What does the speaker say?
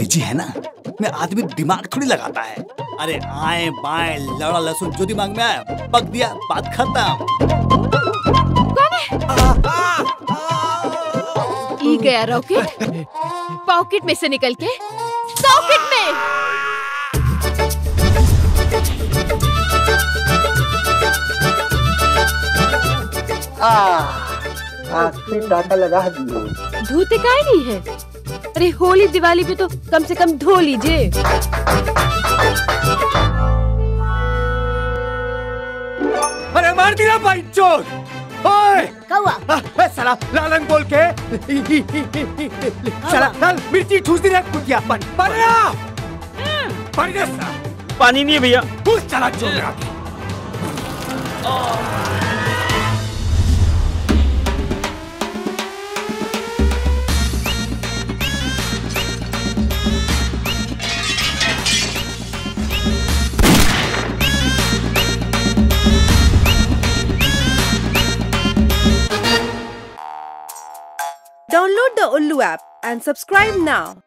अंग्रेज़ी है ना? मैं आदमी दिमाग थोड़ी लगाता है। अरे आए बाए लड़ा लहसुन जो दिमाग में आया पक दिया बात खत्म। ई गया रॉकेट। पॉकेट में से निकल के सॉकेट में। आखिरी टाका लगा दिए। धोते काहे नहीं है। अरे होली दिवाली पे तो कम से कम धो लीजिए। अरे मार दिया भाई चोर। साला लालंग बोल के। साला लाल मिर्ची ठूस दी कुतिया पर पानी। नहीं है भैया चला चोर। Download the Ullu app and subscribe now.